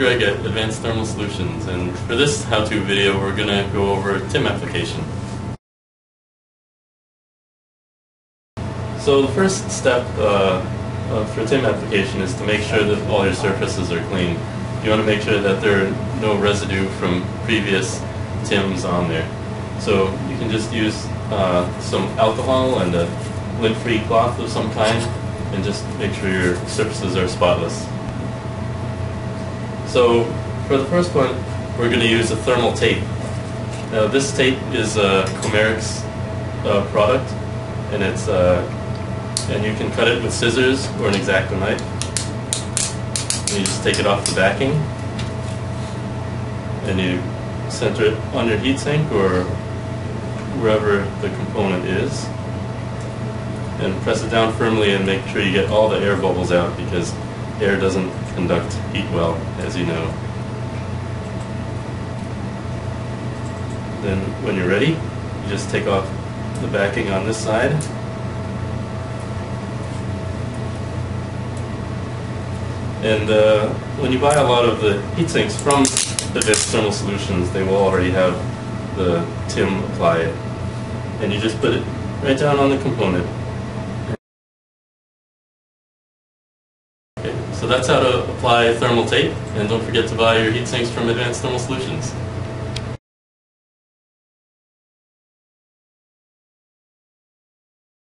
Greg at Advanced Thermal Solutions, and for this how-to video, we're going to go over TIM application. So the first step uh, uh, for TIM application is to make sure that all your surfaces are clean. You want to make sure that there are no residue from previous TIMs on there. So you can just use uh, some alcohol and a lint-free cloth of some kind and just make sure your surfaces are spotless. So for the first one, we're going to use a thermal tape. Now this tape is a Chomerics uh, product, and it's uh, and you can cut it with scissors or an X-Acto knife. And you just take it off the backing, and you center it on your heatsink or wherever the component is, and press it down firmly and make sure you get all the air bubbles out because air doesn't conduct heat well, as you know. Then when you're ready, you just take off the backing on this side. And uh, when you buy a lot of the heat sinks from Advanced Thermal Solutions, they will already have the TIM applied. And you just put it right down on the component. So that's how to apply thermal tape, and don't forget to buy your heat sinks from Advanced Thermal Solutions.